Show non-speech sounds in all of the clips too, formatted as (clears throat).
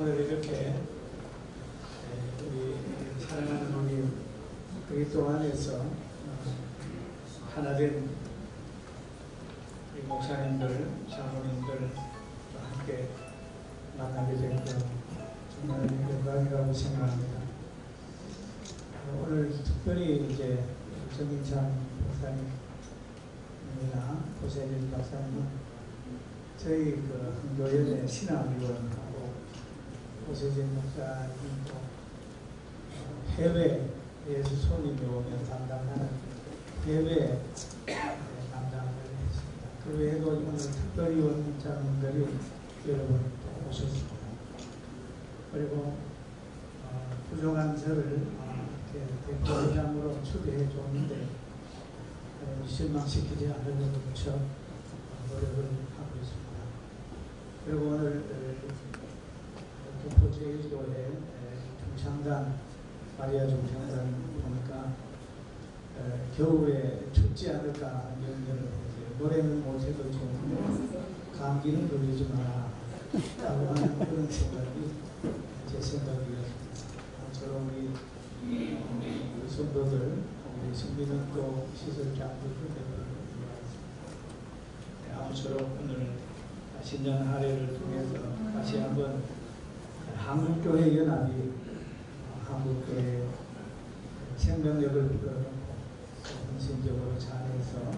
오늘 이렇게 에, 우리 사랑하는 우리 그리스도 안에서 어, 하나된 우리 목사님들, 장로님들 또 함께 만나게 된거 정말 영광이라고 생각합니다. 어, 오늘 특별히 이제 정인찬 목사님이나 고세진 박사님은 저희 그 교연의 신학위원하고 오세진 목사님도 어, 해외에서 손님이 오면 담당하는 해외 담당을 했습니다. 그 외에도 오늘 특별히 원장님들이 여러 분 또 오셨습니다. 그리고 어, 부정한 저를 어, 대표회장으로 초대해 줬는데 어, 실망시키지 않으려고 무척 노력을 하고 있습니다. 그리고 오늘 어, 동포 제1교회 중창단 마리아 중창단 보니까 어, 겨울에 춥지 않을까 염려를 해서 노래는 못해도 좀 감기는 걸리지 마라 라고 하는 그런 생각이 제 생각이었습니다. 저런 우리 어, 우리 성도들 우리 성민은 또 시설장도 네, 아무쪼록 오늘 신년 할애를 통해서 다시 한번 한국교회 연합이 어, 한국교회 생명력을 불어넣고 헌신적으로 잘해서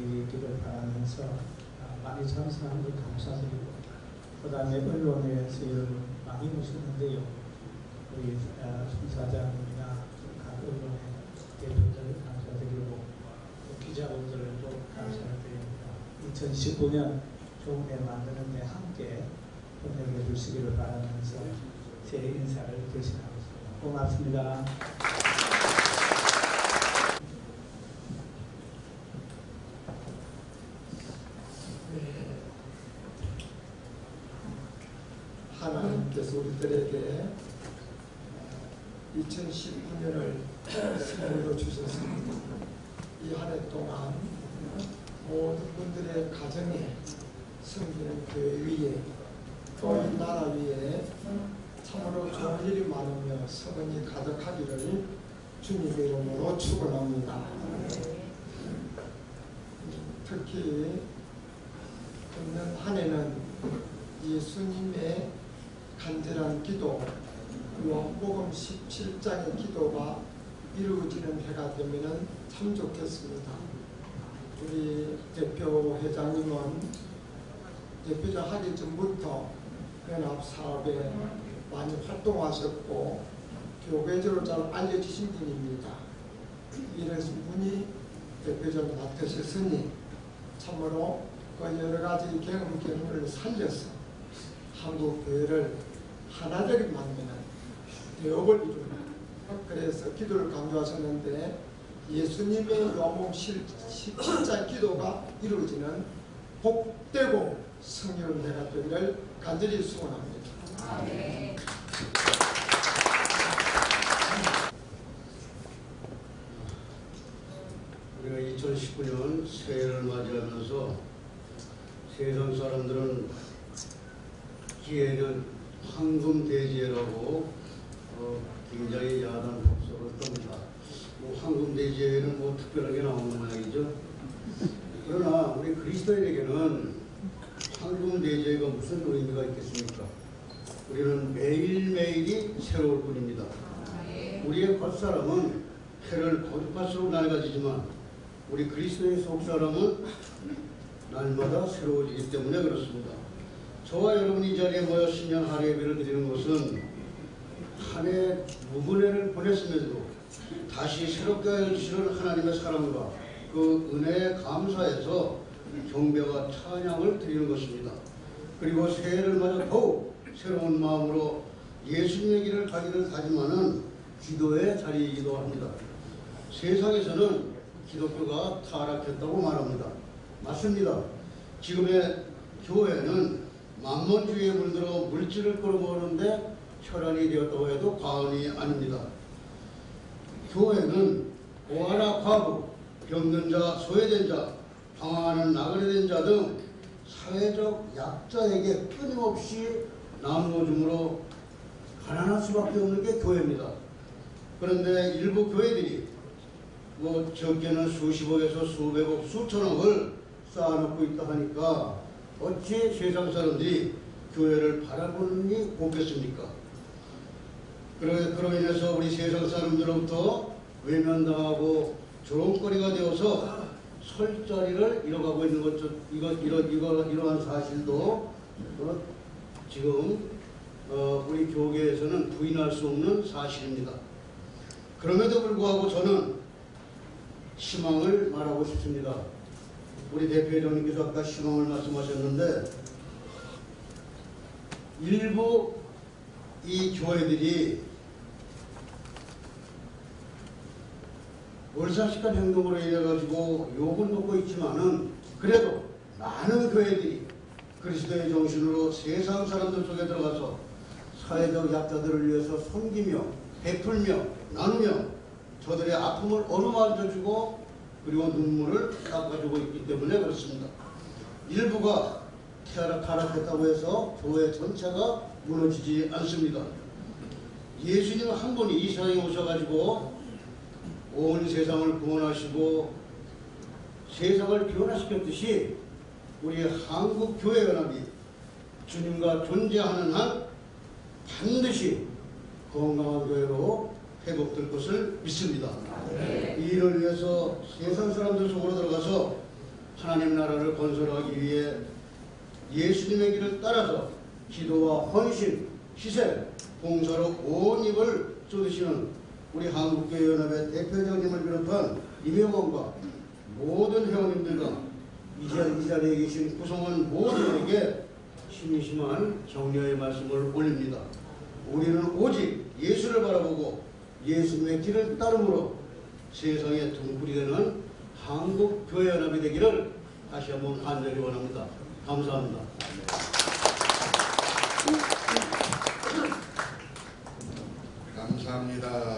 일이 있기를 바라면서 아, 많이 참석한 것 감사드리고 그 다음에 언론에서 여러분 많이 오셨는데요. 우리 아, 순사장님이나 각 언론의 대표들 감사드리고 또 기자분들도 감사드립니다. 2019년 좋은 해 만드는 데 함께 협력해 주시기를 바라면서 제 인사를 대신하겠습니다. 고맙습니다. 하나님께서 우리들에게 2019년을 선물로 주셨습니다. 이 한 해 동안 모든 분들의 가정에 섬기는 교회 위에 또이 나라 위에 참으로 좋은 일이 많으며 성은이 가득하기를 주님의 이름으로 축원합니다. 특히 금년 한 해는 예수님의 간절한 기도, 요한복음 17장의 기도가 이루어지는 해가 되면 참 좋겠습니다. 우리 대표 회장님은 대표자 하기 전부터 연합 사업에 많이 활동하셨고 교회적으로 잘 알려지신 분입니다. 이런 분이 대표자를 맡으셨으니 참으로 그 여러 가지 경험 경험을 살려서 한국 교회를 하나되게 만드는 대업을 이루는 그래서 기도를 강조하셨는데 예수님의 요한복음 17장 기도가 이루어지는 복되고 성령을 내가 되기를 간절히 소원합니다. 우리가 2019년 새해를 맞이하면서 세상 사람들은 기회는 황금 대지해라고 어, 굉장히 야단 법석을 떱니다. 뭐 황금 대지해는 뭐 특별하게 나오는 모양이죠. 그러나 우리 그리스도인에게는 황금 대지해가 무슨 의미가 있겠습니까? 우리는 매일매일이 새로울 뿐입니다. 우리의 겉사람은 해를 거듭할수록 낡아지지만 우리 그리스도의 속사람은 날마다 새로워지기 때문에 그렇습니다. 저와 여러분이 이 자리에 모여 신년 예배를 드리는 것은 한 해 무분해를 보냈음에도 다시 새롭게 해주시는 하나님의 사랑과 그 은혜에 감사해서 경배와 찬양을 드리는 것입니다. 그리고 새해를 맞아 더욱 새로운 마음으로 예수님의 길을 가기를 다짐하는 기도의 자리이기도 합니다. 세상에서는 기독교가 타락했다고 말합니다. 맞습니다. 지금의 교회는 만mon주의에 물들어 물질을 끌어모으는데 혈안이 되었다고 해도 과언이 아닙니다. 교회는 고아나 과부, 병든 자, 소외된 자, 방황하는 나그네된 자 등 사회적 약자에게 끊임없이 나무줌으로 가난할 수밖에 없는 게 교회입니다. 그런데 일부 교회들이 뭐 적게는 수십억에서 수백억, 수천억을 쌓아놓고 있다 하니까 어찌 세상 사람들이 교회를 바라보니 곱겠습니까? 그러, 그로 인해서 우리 세상 사람들로부터 외면당하고 조롱거리가 되어서 설 자리를 잃어가고 있는 것, 이거, 이러, 이거, 이러한 사실도 어, 지금 어, 우리 교계에서는 부인할 수 없는 사실입니다. 그럼에도 불구하고 저는 희망을 말하고 싶습니다. 우리 대표회장님께서 아까 희망을 말씀하셨는데 일부 이 교회들이 월사식한 행동으로 인해 가지고 욕을 먹고 있지만은 그래도 많은 교회들이 그리스도의 정신으로 세상 사람들 속에 들어가서 사회적 약자들을 위해서 섬기며 베풀며 나누며 저들의 아픔을 어루만져주고 그리고 눈물을 닦아주고 있기 때문에 그렇습니다. 일부가 타락, 타락했다고 해서 교회 전체가 무너지지 않습니다. 예수님 한 분이 이 세상에 오셔가지고 온 세상을 구원하시고 세상을 변화시켰듯이 우리 한국교회연합이 주님과 존재하는 한 반드시 건강한 교회로 회복될 것을 믿습니다. 이 일을 위해서 세상 사람들 속으로 들어가서 하나님 나라를 건설하기 위해 예수님의 길을 따라서 기도와 헌신, 희생, 봉사로 온 입을 쏟으시는 우리 한국교회연합의 대표장님을 비롯한 임회원과 모든 회원님들과 이 자- 이 자리에 계신 구성원 모두에게 심심한 격려의 말씀을 올립니다. 우리는 오직 예수를 바라보고 예수님의 길을 따름으로 세상의 등불이 되는 한국교회연합이 되기를 다시 한번 간절히 원합니다. 감사합니다. 감사합니다.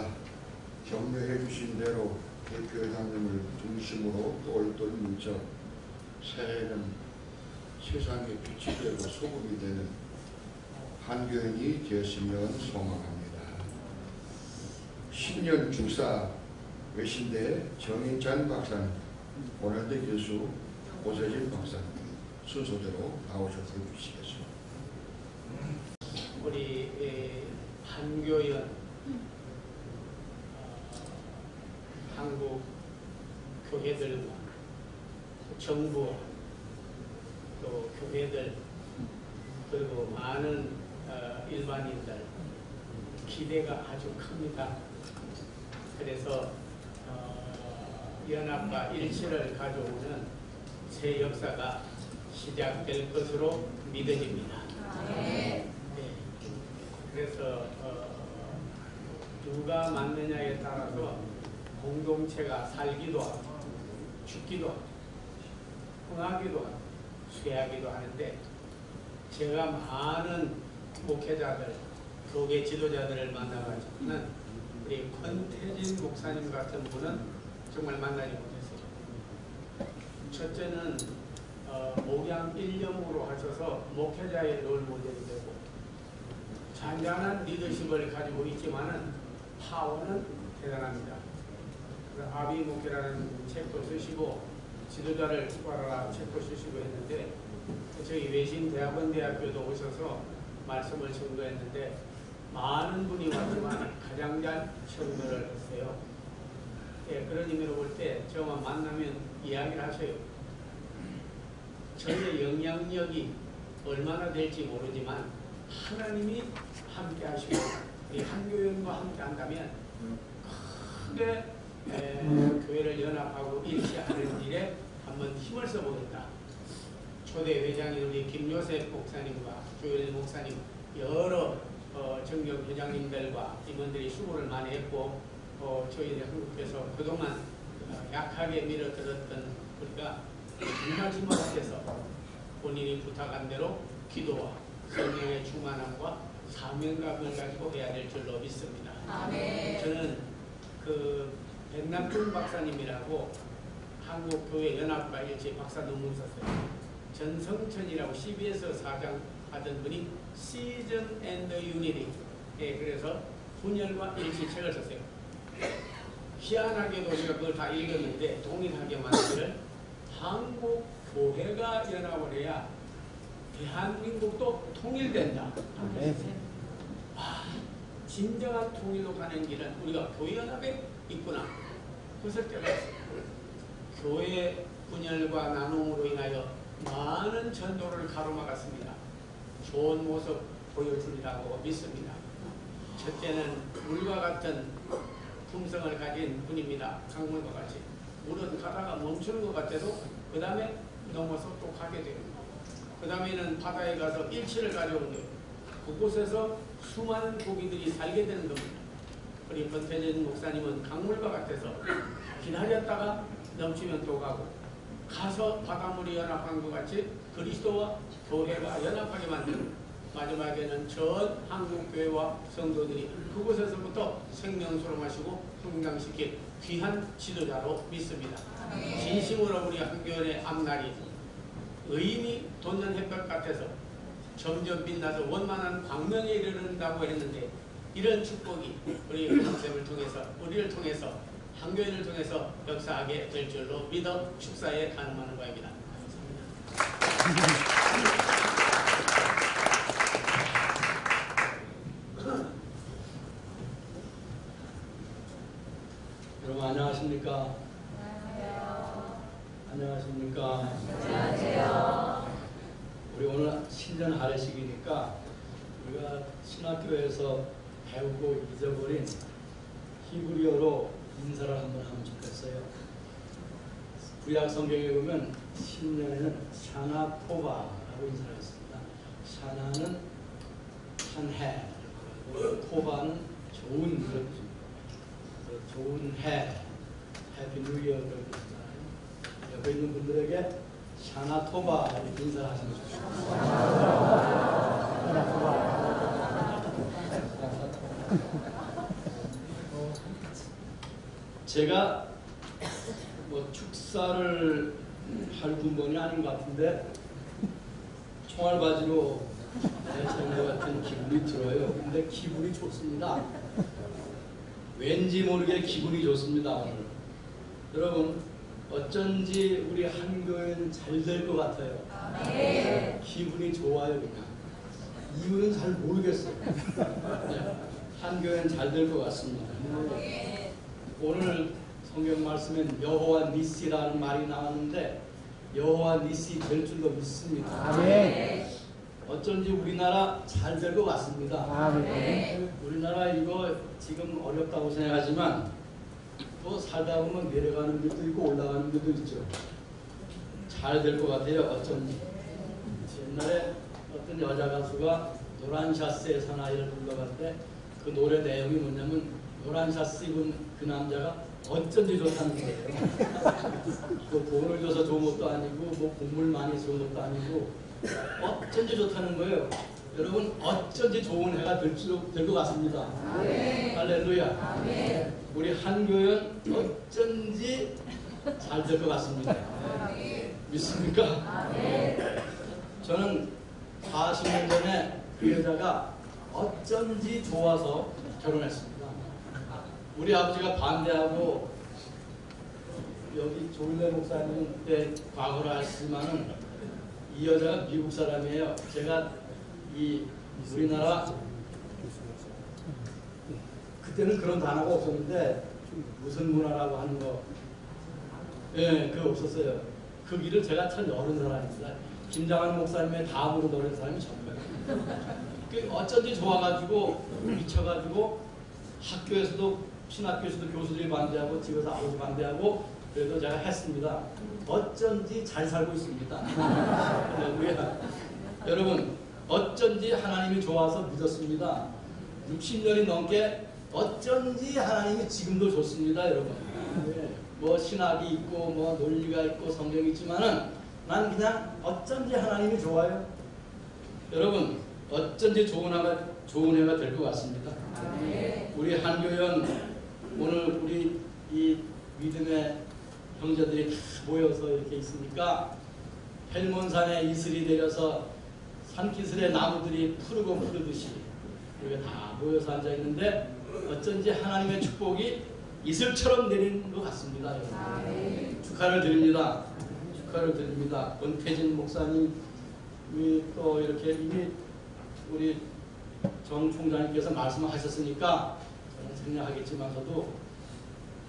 격려해 주신 대로 대표회장님을 중심으로 똘똘 뭉쳐 새해는 세상의 빛이 되고 소금이 되는 한교인이 되었으면 소망합니다. 신년 주사 외신대 정인찬 박사님, 오늘대 교수 오세진 박사님 순서대로 나오셔서 해주시겠습니다. 우리 에, 한교연 어, 한국 교회들과 정부 또 교회들 그리고 많은 어, 일반인들 기대가 아주 큽니다. 그래서 어, 연합과 일치를 가져오는 새 역사가 시작될 것으로 믿어집니다. 네. 그래서 어, 누가 맞느냐에 따라서 공동체가 살기도 하고 죽기도 하고 흥하기도 하고 쇠하기도 하는데 제가 많은 목회자들, 교계 지도자들을 만나가지고는 우리 권태진 목사님 같은 분은 정말 만나지 못했어요. 첫째는 어, 목양 일념으로 하셔서 목회자의 롤 모델이 되고 잔잔한 리더십을 가지고 있지만은 파워는 대단합니다. 그래서 아비 목회라는 책도 쓰시고 지도자를 추구하라 책도 쓰시고 했는데 저희 외신 대학원 대학교도 오셔서 말씀을 전도했는데 많은 분이 왔지만 가장 잘 전도를 했어요. 예, 그런 의미로 볼 때 저만 만나면 이야기를 하셔요. 저의 영향력이 얼마나 될지 모르지만 하나님이 함께 하시고 우리 한교연과 함께 한다면 크게 에, 교회를 연합하고 일치하는 일에 한번 힘을 써보겠다. 초대 회장인 우리 김요셉 목사님과 조일 목사님 여러 어, 정경 회장님들과 임원들이 수고를 많이 했고 어, 저희들 한국에서 그동안 어, 약하게 밀어들었던 우리가 정말 힘을 합해서 본인이 부탁한 대로 기도와 성령의 충만함과 사명감을 가지고 해야 될 줄로 믿습니다. 저는 그 백남준 박사님이라고 한국교회 연합과 일치 박사 논문 썼어요. 전성천이라고 CBS 사장 하던 분이 Schism and Unity 예, 그래서 분열과 일치 책을 썼어요. 희한하게도 우리가 그걸 다 읽었는데 동일하게 말하기를 한국 교회가 연합을 해야 대한민국도 통일된다. 아, 진정한 통일로 가는 길은 우리가 교회 연합에 있구나. 그것을 깨달았어요. 교회 분열과 나눔으로 인하여 많은 전도를 가로막았습니다. 좋은 모습 보여주리라고 믿습니다. 첫째는 물과 같은 품성을 가진 분입니다. 강물과 같이. 물은 가다가 멈추는 것 같아도 그 다음에 넘어서 또 가게 돼요. 그 다음에는 바다에 가서 일치를 가져오는 거예요. 그곳에서 수많은 고기들이 살게 되는 겁니다. 우리 권태진 목사님은 강물과 같아서 기다렸다가 넘치면 또 가고 가서 바닷물이 연합한 것 같이 그리스도와 교회가 연합하게 만드는 마지막에는 전 한국교회와 성도들이 그곳에서부터 생명수로 마시고 성장시킬 귀한 지도자로 믿습니다. 진심으로 우리 한교연의 앞날이 의미 돋는 햇볕 같아서 점점 빛나서 원만한 광명에 이르는다고 했는데 이런 축복이 우리 형쌤을 통해서 우리를 통해서 한교인을 통해서 역사하게 될 줄로 믿어 축사에 가늠하는 바입니다. 감사합니다. 여러분 안녕하십니까? 안녕하십니까? 우리 오늘 신년 하례식이니까 우리가 신학교에서 배우고 잊어버린 히브리어로 인사를 한번 하면 좋겠어요. 구약 성경에 보면 신년에는 샤나 토바라고 인사를 했습니다. 샤나는 한 해, טובה는 좋은 그런 그 좋은 해, Happy New Year 그런 거잖아요. 옆에 있는 분들에게 שנה טובה 이렇게 인사를 하시면 좋겠습니다. (laughs) 제가 뭐 축사를 할 군번이 아닌 것 같은데 총알 바지로 내치는 것 같은 기분이 들어요. 근데 기분이 좋습니다. 왠지 모르게 기분이 좋습니다. 오늘. 여러분 어쩐지 우리 한교회는 잘 될 것 같아요. 기분이 좋아요 그냥. 이유는 잘 모르겠어요. 네, 한교회는 잘 될 것 같습니다. 오늘 성경 말씀엔 여호와 니시라는 말이 나왔는데 여호와 니시 될 줄로 믿습니다. 어쩐지 우리나라 잘 될 것 같습니다. 우리나라 이거 지금 어렵다고 생각하지만 또 살다 보면 내려가는 길도 있고 올라가는 길도 있죠. 잘 될 것 같아요. 어쩐지. 옛날에 어떤 여자 가수가 노란 샤스의 사나이를 불러갈 때 그 노래 내용이 뭐냐면 노란 샤스 입은 그 남자가 어쩐지 좋다는 거예요. 뭐 돈을 줘서 좋은 것도 아니고 뭐 곡물 많이 좋은 것도 아니고 어쩐지 좋다는 거예요. 여러분 어쩐지 좋은 해가 될것 같습니다. 할렐루야. 우리 한교연 어쩐지 잘 될 것 같습니다. 믿습니까? 저는 40년 전에 그 여자가 어쩐지 좋아서 결혼했습니다. 우리 아버지가 반대하고 여기 조일래 목사님 때 과거를 아시지만은 이 여자가 미국 사람이에요. 제가 이 우리나라 그때는 그런 단어가 없었는데 무슨 문화라고 하는 거, 예, 그 없었어요. 그 길을 제가 참 여른 사람입니다. 김장한 목사님의 다음으로 노는 사람이 저예요. 그 어쩐지 좋아가지고 미쳐가지고 학교에서도 신학교에서도 교수들이 반대하고 집에서 아버지 반대하고 그래도 제가 했습니다. 어쩐지 잘 살고 있습니다. (laughs) 할렐루야. 여러분 어쩐지 하나님이 좋아서 믿었습니다. 60년이 넘게 어쩐지 하나님이 지금도 좋습니다, 여러분. 네. 뭐 신학이 있고 뭐 논리가 있고 성경이 있지만은 난 그냥 어쩐지 하나님이 좋아요. 여러분 어쩐지 좋은 해가 좋은 해가 될 것 같습니다. 우리 한교연 오늘 우리 이 믿음의 형제들이 다 모여서 이렇게 있으니까 헬몬산에 이슬이 내려서 산기슬의 나무들이 푸르고 푸르듯이 우리가 다 모여서 앉아 있는데 어쩐지 하나님의 축복이 이슬처럼 내리는 것 같습니다. 여러분. 축하를 드립니다. 축하를 드립니다. 권태진 목사님 우리 또 이렇게 이미 우리 정 총장님께서 말씀하셨으니까 저는 생략하겠지만서도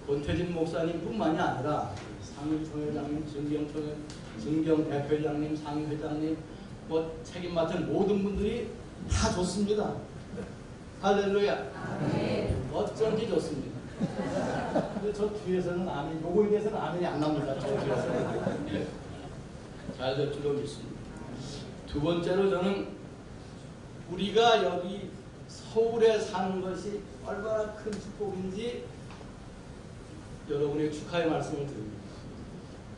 권태진 목사님뿐만이 아니라 상임총회장님, 증경총회, 증경 대표회장님, 상임회장님, 뭐 책임 맡은 모든 분들이 다 좋습니다. 할렐루야. 어쩐지 좋습니다. 근데 저 뒤에서는 아멘, 요거에 대해서는 아멘이 안 나옵니다. 저 뒤에서는. 예. 잘될 줄로 믿습니다. 두 번째로 저는 우리가 여기 서울에 사는 것이 얼마나 큰 축복인지 여러분의 축하의 말씀을 드립니다.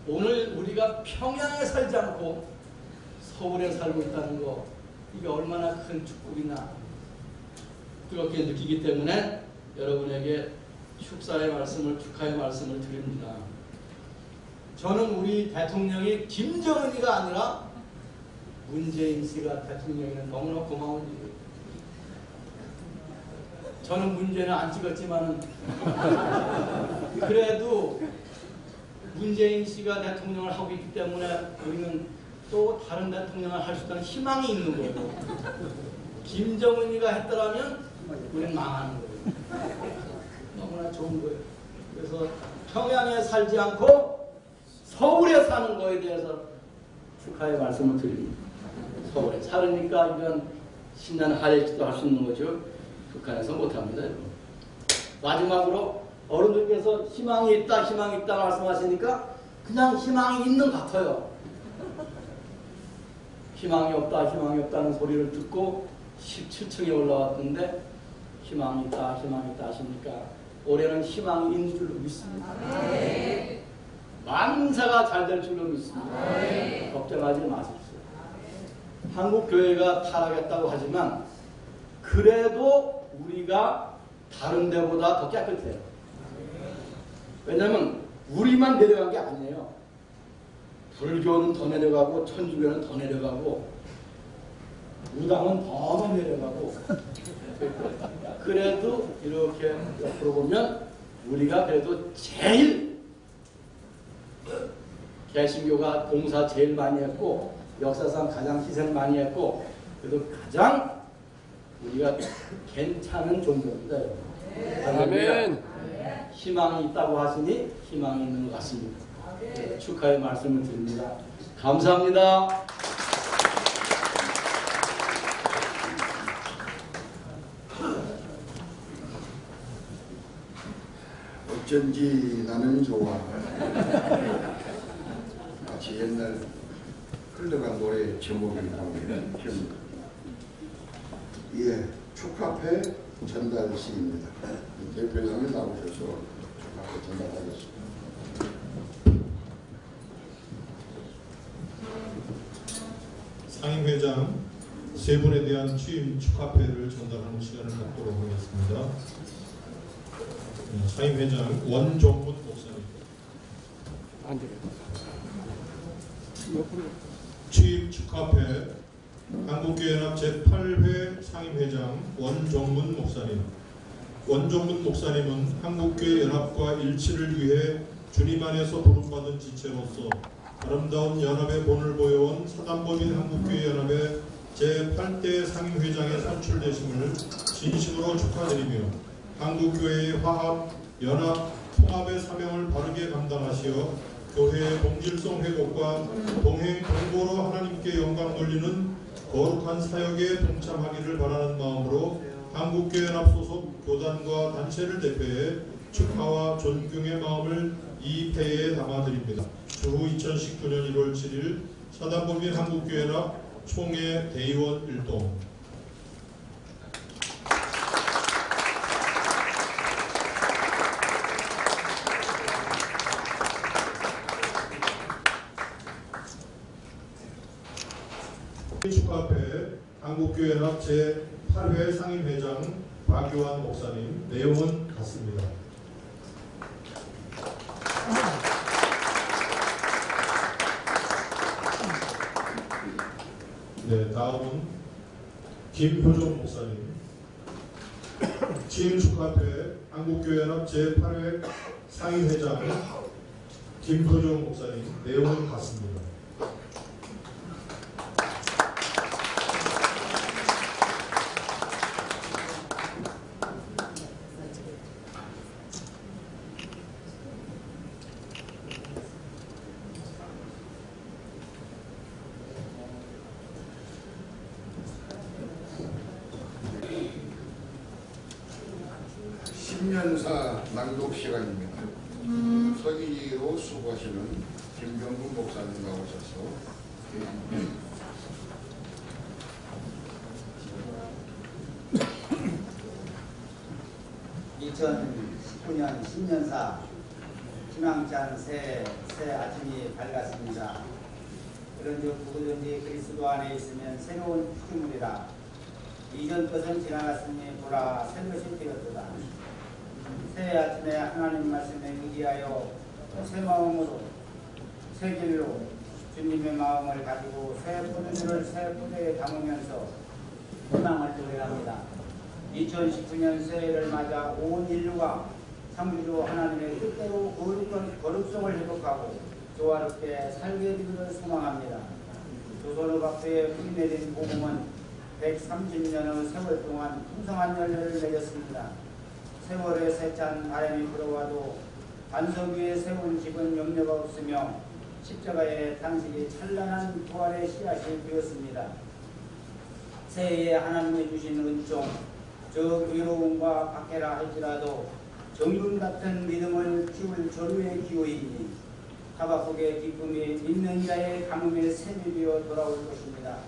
오늘 우리가 평양에 살지 않고 서울에 살고 있다는 거 이게 얼마나 큰 축복이나 그렇게 느끼기 때문에 여러분에게 축사의 말씀을 축하의 말씀을 드립니다. 저는 우리 대통령이 김정은이가 아니라 문재인 씨가 대통령이는 너무나 고마운 일이에요. 저는 문제는 안 찍었지만은 그래도 문재인 씨가 대통령을 하고 있기 때문에 우리는 또 다른 대통령을 할 수 있다는 희망이 있는 거예요. 김정은이가 했더라면 우리는 망하는 거예요. 너무나 좋은 거예요. 그래서 평양에 살지 않고 서울에 사는 거에 대해서 축하의 말씀을 드립니다. 서울에 살으니까 이런 신난 할례지도 할 수 있는 거죠. 북한에서 못합니다. 마지막으로 어른들께서 희망이 있다, 희망이 있다 말씀하시니까 그냥 희망이 있는 것 같아요. 희망이 없다, 희망이 없다는 소리를 듣고 17층에 올라왔는데 희망이 있다, 희망이 있다 하시니까 올해는 희망이 있는 줄로 믿습니다. 만사가 잘 될 줄로 믿습니다. 걱정하지 마십시오. 한국 교회가 타락했다고 하지만 그래도 우리가 다른 데보다 더 깨끗해요. 왜냐하면 우리만 내려간 게 아니에요. 불교는 더 내려가고 천주교는 더 내려가고 무당은 더 내려가고 그래도 이렇게 옆으로 보면 우리가 그래도 제일 개신교가 봉사 제일 많이 했고 역사상 가장 희생 많이 했고 그래도 가장 우리가 (coughs) 괜찮은 종교입니다. 아멘. 희망이 있다고 하시니 희망이 있는 것 같습니다. 네, 축하의 말씀을 드립니다. 감사합니다. 어쩐지 나는 좋아. 마치 옛날 흘러간 노래 제목이 나오는 기억납니다. 예, 축하패 전달 시입니다. 대표장이 나오셔서 축하패 전달하겠습니다. 상임회장 세 분에 대한 취임 축하패를 전달하는 시간을 갖도록 하겠습니다. 네, 상임회장 원종문 목사님. 취임 축하패 한국교회연합 제8회 상임회장 원종문 목사님. 원종문 목사님은 한국교회 연합과 일치를 위해 주님 안에서 부름받은 지체로서 아름다운 연합의 본을 보여온 사단법인 한국교회 연합의 제8대 상임회장에 선출되심을 진심으로 축하드리며 한국교회의 화합, 연합, 통합의 사명을 바르게 감당하시어 교회의 동질성 회복과 동행 동보로 하나님께 영광 돌리는 거룩한 사역에 동참하기를 바라는 마음으로 한국교회연합 소속 교단과 단체를 대표해 축하와 존경의 마음을 이 패에 담아드립니다. 주후 2019년 1월 7일 사단법인 한국교회연합 총회 대의원 일동 축하패 한국교회연합 제8회 상임회장 박유환 목사님 내용은 같습니다. 네, 다음은 김효정 목사님. 취임 축하회 한국교회연합 제8회 상임회장 김효정 목사님 내용은 같습니다. 신년사 낭독 시간입니다. 서기로 수고하시는 김병국 목사님 나오셔서 2019년 신년사 희망찬 새, 새 아침이 밝았습니다. 그런즉 누구든지 그리스도 안에 있으면 새로운 피조물이라 이전 것은 지나갔으니 보라 새 것이 되었도다. 새 아침에 하나님 말씀에 의지하여 새 마음으로 새 길로 주님의 마음을 가지고 새 포도주를 새 포도에 담으면서 희망을 노래합니다. 2019년 새해를 맞아 온 인류가 창조주 하나님의 뜻대로 거룩한 거룩성을 회복하고 조화롭게 살게 되기를 소망합니다. 조선의학교에 뿌리 내린 복음은 130년의 세월 동안 풍성한 열매를 맺었습니다. 세월의 세찬 바람이 불어와도 반석 위에 세운 집은 염려가 없으며 십자가의 당신이 찬란한 부활의 씨앗이 되었습니다. 새해에 하나님이 주신 은총, 저 외로움과 박해라 할지라도 정금 같은 믿음을 키울 전후의 기호이니 하박국의 기쁨이 믿는 자의 가뭄의 샘이 되어 돌아올 것입니다.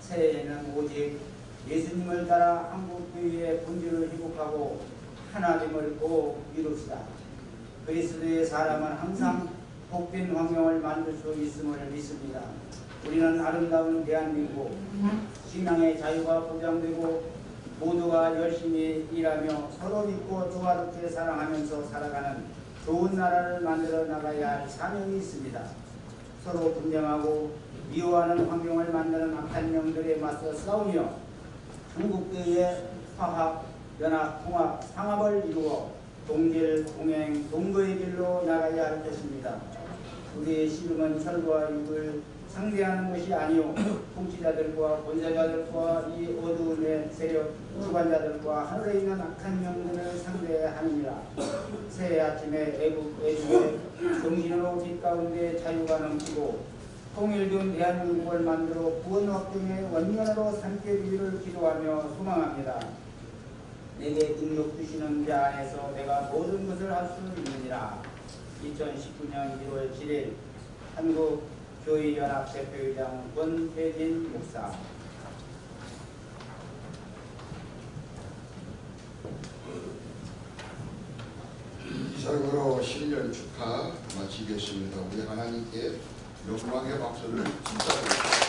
새해에는 오직 예수님을 따라 한국 교회의 본질을 회복하고 하나님을 꼭 이룹시다. 그리스도의 사람은 항상 복된 환경을 만들 수 있음을 믿습니다. 우리는 아름다운 대한민국, 신앙의 자유가 보장되고 모두가 열심히 일하며 서로 믿고 조화롭게 사랑하면서 살아가는 좋은 나라를 만들어 나가야 할 사명이 있습니다. 서로 분쟁하고 미워하는 환경을 만드는 악한 영들에 맞서 싸우며 한국교회의 화합, 연합, 통합, 상합을 이루어 동질, 동행, 동거의 길로 나가야 할 것입니다. 우리의 씨름은 혈과 육을 상대하는 것이 아니요 통치자들과 (clears throat) 권세자들과 이 어두움의 세력 주관자들과 하늘에 있는 악한 영들을 상대해야 하느니라 (clears throat) 새해 아침에 애국 애국의 정신으로 빛 가운데 자유가 넘치고 통일된 대한민국을 만들어 구원 확정의 원년으로 삼켜주기를 기도하며 소망합니다. 내게 능력 주시는 자 안에서 내가 모든 것을 할 수 있느니라. 2019년 1월 7일 한국 교회연합 대표회장 권혜진 목사. 이상으로 신년 축하 마치겠습니다. 우리 하나님께 영광의 박수를 진짜